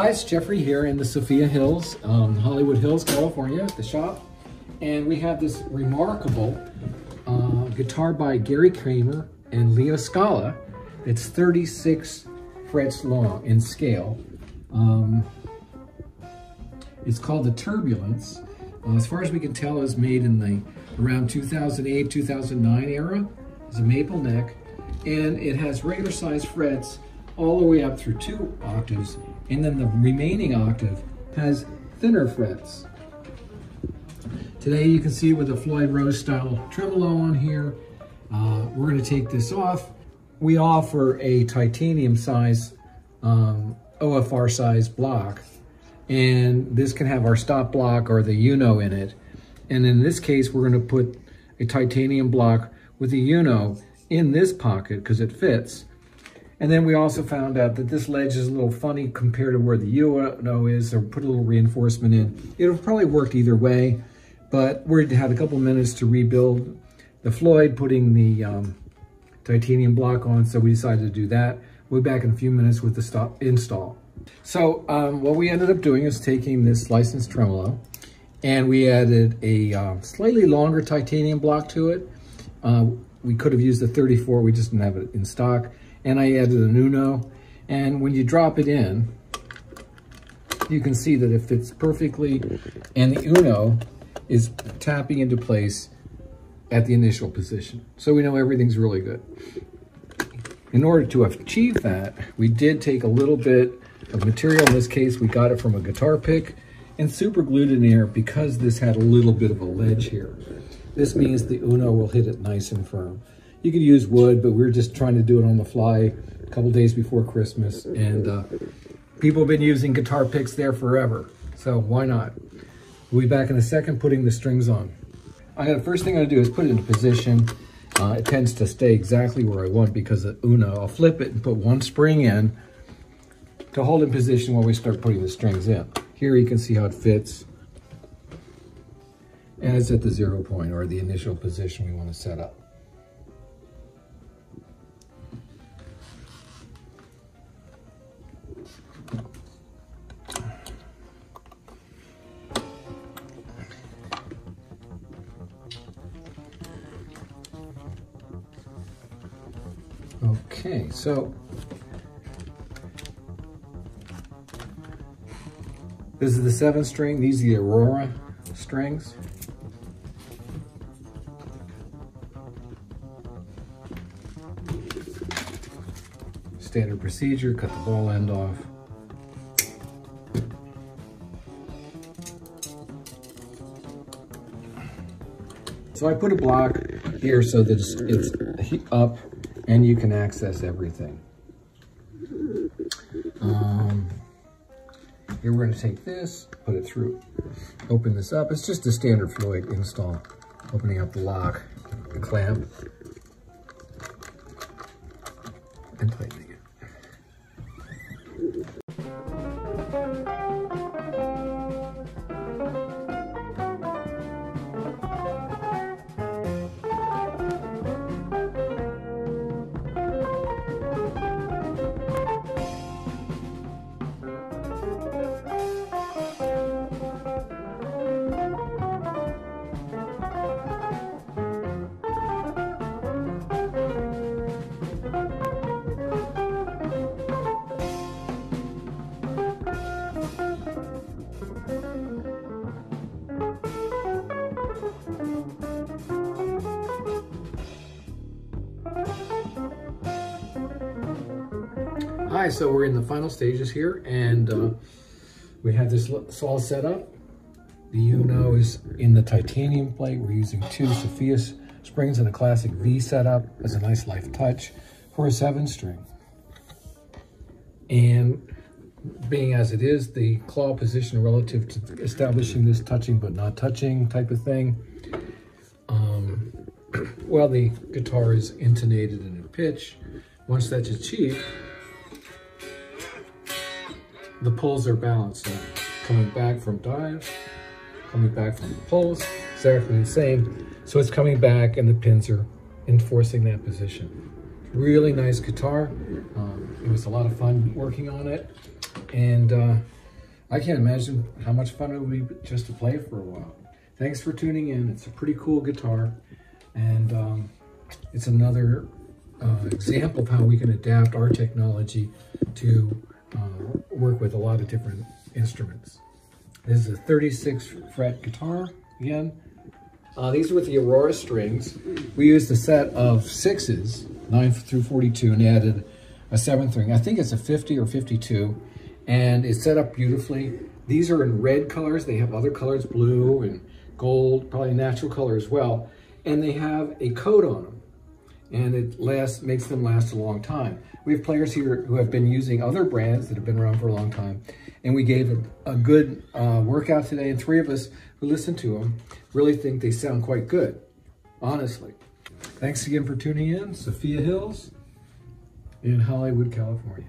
Hi, it's Jeffrey here in the Sophia Hills, um, Hollywood Hills, California, at the shop. And we have this remarkable uh, guitar by Gary Kramer and Leo Scala. It's 36 frets long in scale. Um, it's called the Turbulence. Uh, as far as we can tell, it was made in the around 2008, 2009 era. It's a maple neck, and it has regular size frets all the way up through two octaves, and then the remaining octave has thinner frets. Today you can see with the Floyd Rose style tremolo on here. Uh, we're gonna take this off. We offer a titanium size, um, OFR size block, and this can have our stop block or the Uno in it. And in this case, we're gonna put a titanium block with a Uno in this pocket because it fits. And then we also found out that this ledge is a little funny compared to where the UNO is, so put a little reinforcement in. It would have probably worked either way, but we had a couple minutes to rebuild the Floyd, putting the um, titanium block on, so we decided to do that. We'll be back in a few minutes with the stop install. So um, what we ended up doing is taking this licensed tremolo, and we added a uh, slightly longer titanium block to it. Uh, we could have used the 34, we just didn't have it in stock and I added an Uno. And when you drop it in, you can see that it fits perfectly and the Uno is tapping into place at the initial position. So we know everything's really good. In order to achieve that, we did take a little bit of material. In this case, we got it from a guitar pick and super glued in here because this had a little bit of a ledge here. This means the Uno will hit it nice and firm. You could use wood, but we are just trying to do it on the fly a couple days before Christmas. And uh, people have been using guitar picks there forever. So why not? We'll be back in a second putting the strings on. I got the first thing I'm gonna do is put it in position. Uh, it tends to stay exactly where I want because of Uno. I'll flip it and put one spring in to hold in position while we start putting the strings in. Here you can see how it fits. And it's at the zero point or the initial position we want to set up. Okay, so this is the seven string. These are the Aurora strings. Standard procedure, cut the ball end off. So I put a block here so that it's, it's up and you can access everything. Um, here we're going to take this, put it through, open this up. It's just a standard Floyd install. Opening up the lock, the clamp, and tightening Hi, so we're in the final stages here and uh, we have this all set up. The Uno is in the titanium plate. We're using two Sophia springs and a classic V setup as a nice life touch for a seven string. And being as it is, the claw position relative to establishing this touching but not touching type of thing. Um, well, the guitar is intonated in a pitch. Once that's achieved, the pulls are balanced. Coming back from dive, coming back from the pulls, exactly the same. So it's coming back and the pins are enforcing that position. Really nice guitar. Um, it was a lot of fun working on it. And uh, I can't imagine how much fun it would be just to play for a while. Thanks for tuning in. It's a pretty cool guitar. And um, it's another uh, example of how we can adapt our technology to uh, work with a lot of different instruments. This is a 36 fret guitar again. Uh, these are with the Aurora strings. We used a set of sixes, 9 through 42, and added a seventh ring. I think it's a 50 or 52, and it's set up beautifully. These are in red colors. They have other colors, blue and gold, probably natural color as well. And they have a coat on them, and it lasts, makes them last a long time. We have players here who have been using other brands that have been around for a long time, and we gave a, a good uh, workout today, and three of us who listened to them really think they sound quite good, honestly. Thanks again for tuning in. Sophia Hills in Hollywood, California.